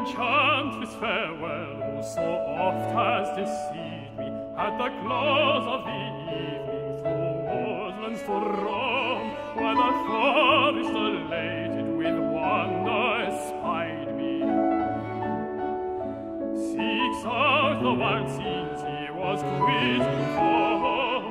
enchantress farewell, who so oft has deceived me, at the close of the evening, through woodlands to roam where the forest elated with wonder spied me. Seeks out the wild scenes he was quit from,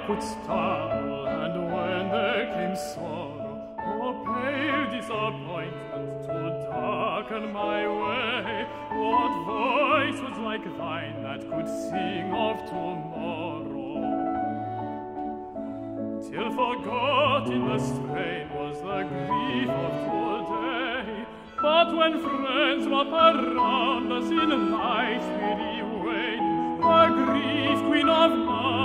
could custano, and when there came sorrow, or pale disappointment to darken my way, what voice was like thine that could sing of tomorrow? Till forgot in the strain was the grief of today, but when friends were around us in life, we the grief queen of mine,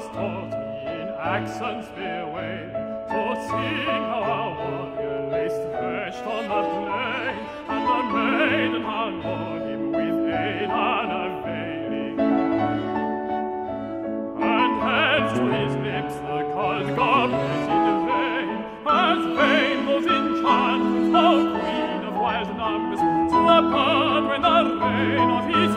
once taught me in accents farewell to sing how our warrior lay stretched on the plain and the maiden hung on him with aid unavailing and hands to his lips the cold goblet in vain. As vain those enchantments o queen of wild numbers to apart when the rain of his